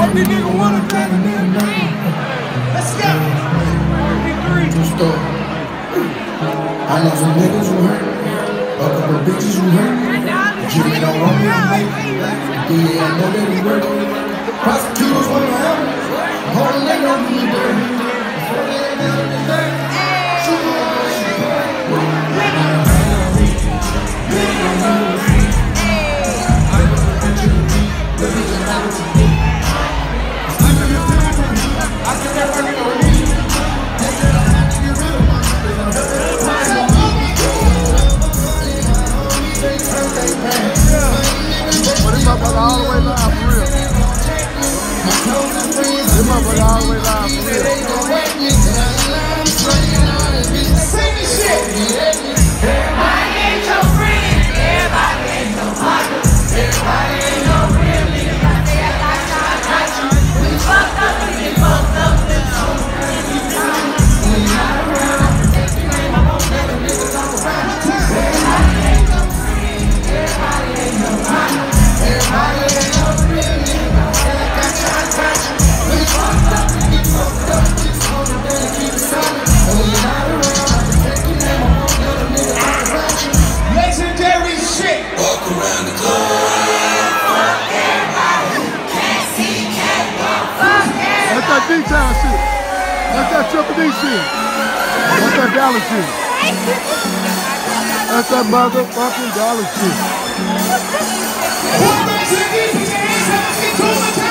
fuck wanna play the Let's go. Go. Uh, I know some niggas who hurt. A couple bitches who hurt. Jimmy don't want me to make. Yeah, I know. Prosecutors want to help. Hold on, they know me. That's that Triple D. That's that Dallas shit. That's that motherfucking dollar shit.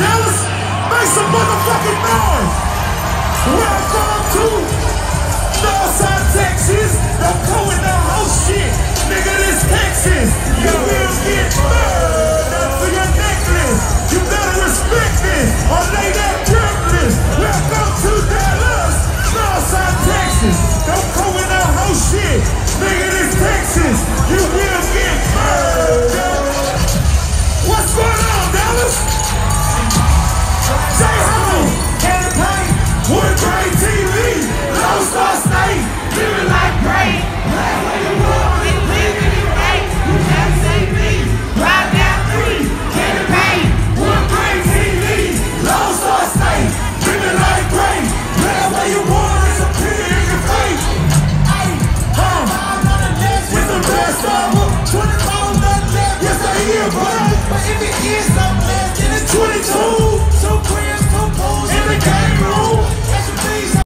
Dallas? Make some motherfucking noise. Welcome to Northside Texas. The going down house shit. Nigga, this Texas. You will get burned.